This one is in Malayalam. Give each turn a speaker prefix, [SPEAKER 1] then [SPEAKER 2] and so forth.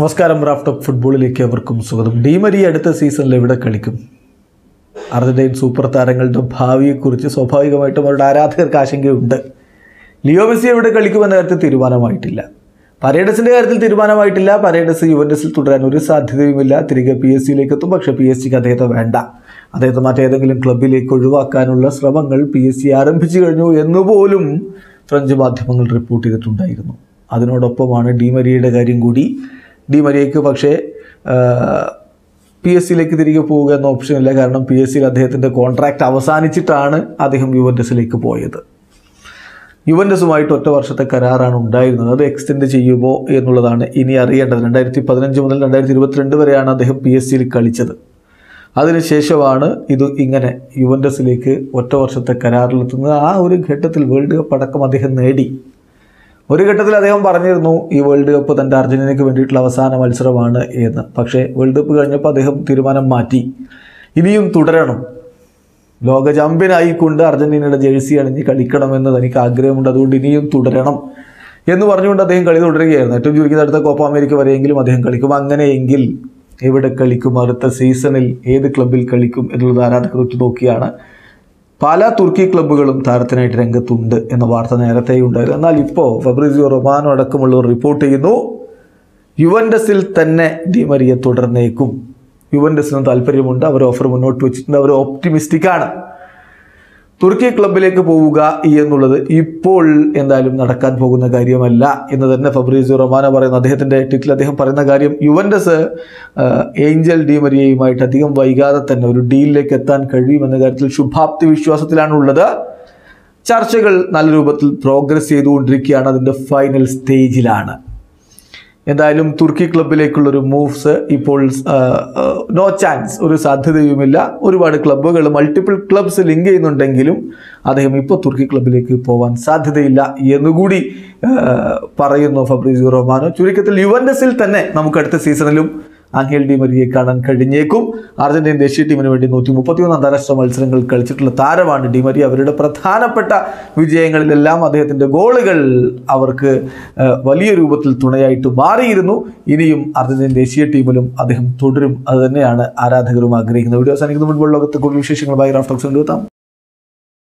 [SPEAKER 1] നമസ്കാരം റാഫ്റ്റ് ഓഫ് ഫുട്ബോളിലേക്ക് അവർക്കും സ്വാഗതം. ഡീമരി അടുത്ത സീസണിൽ എവിടെ കളിക്കും? അർജന്റീൻ സൂപ്പർ താരങ്ങളുടെ ഭാവിയെക്കുറിച്ച് സ്വാഭാവികമായിട്ടും അവരുടെ ആരാധകർക്ക് ആശങ്കയുണ്ട്. ലിയോ എവിടെ കളിക്കുമെന്ന കാര്യത്തിൽ തീരുമാനമായിട്ടില്ല. പരേഡസിന്റെ കാര്യത്തിൽ തീരുമാനമായിട്ടില്ല. പരേഡസ് യുവൻഡസിൽ തുടരാൻ ഒരു സാധ്യതയുമില്ല. തിരികെ പി എസ് സിയിലേക്ക് എത്തും പക്ഷേ പി എസ് സിക്ക് അദ്ദേഹത്തെ വേണ്ട. അദ്ദേഹത്തെ മറ്റേതെങ്കിലും ക്ലബിലേക്ക് ഒഴിവാക്കാനുള്ള ശ്രമങ്ങൾ പി എസ് സി ആരംഭിച്ചു കഴിഞ്ഞു എന്നുപോലും ഫ്രഞ്ച് മാധ്യമങ്ങൾ റിപ്പോർട്ട് ചെയ്തിട്ടുണ്ടായിരുന്നു. അതിനോടൊപ്പമാണ് ഡിമരിയുടെ കാര്യം കൂടി. ഡിമരിയയ്ക്ക് പക്ഷേ പി എസ് സിയിലേക്ക് തിരികെ പോവുക എന്ന ഓപ്ഷനില്ല കാരണം പി എസ് സിയിൽ അദ്ദേഹത്തിന്റെ കോൺട്രാക്റ്റ് അവസാനിച്ചിട്ടാണ് അദ്ദേഹം യുവൻഡസിലേക്ക് പോയത്. യുവൻഡസുമായിട്ട് ഒറ്റ വർഷത്തെ കരാറാണ് ഉണ്ടായിരുന്നത്. അത് എക്സ്റ്റെൻഡ് ചെയ്യുമോ എന്നുള്ളതാണ് ഇനി അറിയേണ്ടത്. രണ്ടായിരത്തി പതിനഞ്ച് മുതൽ രണ്ടായിരത്തി ഇരുപത്തിരണ്ട് വരെയാണ് അദ്ദേഹം പി എസ് സിയിൽ കളിച്ചത്. അതിനുശേഷമാണ് ഇത് ഇങ്ങനെ യുവൻഡസിലേക്ക് ഒറ്റ വർഷത്തെ കരാറിലെത്തുന്നത്. ആ ഒരു ഘട്ടത്തിൽ വേൾഡ് കപ്പ് അടക്കം അദ്ദേഹം നേടി. ഒരു ഘട്ടത്തിൽ അദ്ദേഹം പറഞ്ഞിരുന്നു ഈ വേൾഡ് കപ്പ് തന്റെ അർജന്റീനയ്ക്ക് വേണ്ടിയിട്ടുള്ള അവസാന മത്സരമാണ് എന്ന്. പക്ഷേ വേൾഡ് കപ്പ് കഴിഞ്ഞപ്പോൾ അദ്ദേഹം തീരുമാനം മാറ്റി. ഇനിയും തുടരണം. ലോക ചാമ്പ്യനായിക്കൊണ്ട് അർജന്റീനയുടെ ജേഴ്സി അണിഞ്ഞ് കളിക്കണമെന്ന് തനിക്ക് ആഗ്രഹമുണ്ട്. അതുകൊണ്ട് ഇനിയും തുടരണം എന്ന് പറഞ്ഞുകൊണ്ട് അദ്ദേഹം കളി തുടരുകയായിരുന്നു. ഏറ്റവും ചുരുക്കിയത് അടുത്ത കോപ്പ അമേരിക്ക വരെയെങ്കിലും അദ്ദേഹം കളിക്കും. അങ്ങനെയെങ്കിൽ എവിടെ കളിക്കും? അടുത്ത സീസണിൽ ഏത് ക്ലബിൽ കളിക്കും? എന്നുള്ളത് ആരാധകർ ഉറ്റുനോക്കിയാണ്. പല തുർക്കി ക്ലബ്ബുകളും താരത്തിനായിട്ട് രംഗത്തുണ്ട് എന്ന വാർത്ത നേരത്തെ ഉണ്ടായിരുന്നു. എന്നാൽ ഇപ്പോൾ ഫബ്രിസിയോ റൊമാനോ അടക്കമുള്ളവർ റിപ്പോർട്ട് ചെയ്യുന്നു യുവൻഡസിൽ തന്നെ ഡിമരിയെ തുടർന്നേക്കും. യുവൻഡസിന് താല്പര്യമുണ്ട് അവർ ഓഫർ മുന്നോട്ട് വെച്ചിട്ടുണ്ട് അവർ ഓപ്റ്റിമിസ്റ്റിക് ആണ്. തുർക്കി ക്ലബിലേക്ക് പോവുക എന്നുള്ളത് ഇപ്പോൾ എന്തായാലും നടക്കാൻ പോകുന്ന കാര്യമല്ല എന്ന് തന്നെ ഫബ്രീസിയോ റൊമാനോ പറയുന്നു. അദ്ദേഹത്തിന്റെ ട്വിറ്റിൽ അദ്ദേഹം പറയുന്ന കാര്യം യുവൻഡസ് ഏഞ്ചൽ ഡിമരിയയുമായിട്ട് അധികം വൈകാതെ തന്നെ ഒരു ഡീലിലേക്ക് എത്താൻ കഴിയുമെന്ന കാര്യത്തിൽ ശുഭാപ്തി വിശ്വാസത്തിലാണുള്ളത്. ചർച്ചകൾ നല്ല രൂപത്തിൽ പ്രോഗ്രസ് ചെയ്തുകൊണ്ടിരിക്കുകയാണ്. അതിന്റെ ഫൈനൽ സ്റ്റേജിലാണ് എന്തായാലും തുർക്കി ക്ലബിലേക്കുള്ളൊരു മൂവ്സ് ഇപ്പോൾ നോ ചാൻസ് ഒരു സാധ്യതയുമില്ല. ഒരുപാട് ക്ലബ്ബുകൾ മൾട്ടിപ്പിൾ ക്ലബ്സ് ലിങ്ക് ചെയ്യുന്നുണ്ടെങ്കിലും അദ്ദേഹം ഇപ്പോൾ തുർക്കി ക്ലബിലേക്ക് പോകാൻ സാധ്യതയില്ല എന്നുകൂടി പറയുന്നു ഫബ്രീസി റൊമാനോ ചുരുക്കത്തിൽ യുവൻഡസിൽ തന്നെ നമുക്ക് അടുത്ത സീസണിലും ആംഗേൽ ഡി മരിയെ കാണാൻ കഴിഞ്ഞേക്കും. അർജന്റീൻ ദേശീയ ടീമിന് വേണ്ടി നൂറ്റി മുപ്പത്തിയൊന്ന് അന്താരാഷ്ട്ര മത്സരങ്ങൾ കളിച്ചിട്ടുള്ള താരമാണ് ഡിമരി അവരുടെ പ്രധാനപ്പെട്ട വിജയങ്ങളിലെല്ലാം അദ്ദേഹത്തിന്റെ ഗോളുകൾ അവർക്ക് വലിയ രൂപത്തിൽ തുണയായിട്ട് മാറിയിരുന്നു. ഇനിയും അർജന്റീൻ ദേശീയ ടീമിലും അദ്ദേഹം തുടരും. അതുതന്നെയാണ് ആരാധകരും ആഗ്രഹിക്കുന്നത്. വീഡിയോ അവസാനിക്കുന്ന. ഫുട്ബോൾ ലോകത്ത് കൂടുതൽ വിശേഷങ്ങളുമായി റാഫ്റ്റോക്സ് കൊണ്ടുവെത്താം